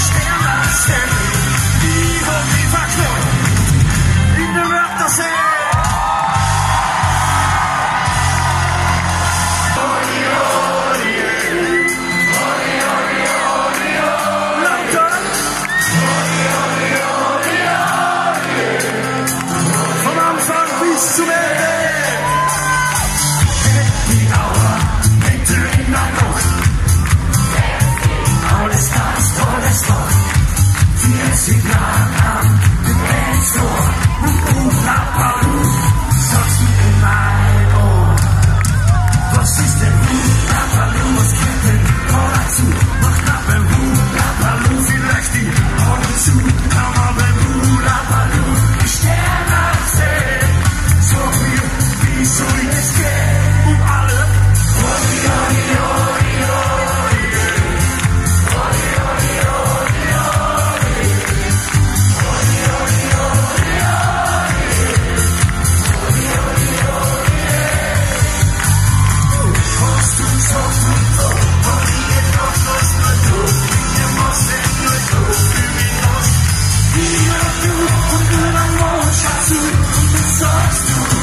Stand up, stand i'm not Sucks to